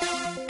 Bye.